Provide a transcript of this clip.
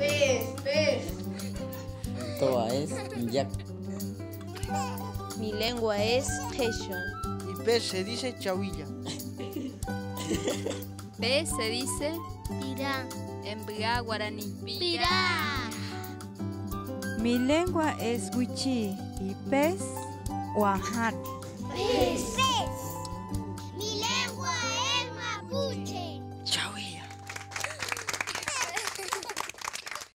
Pez, pez. Toa es yak. Mi lengua es quechua. Y pez se dice chavilla. Pez se dice Pirá. en Bria guaraní. Pirá. Mi lengua es Wichi y pez Oaxaca.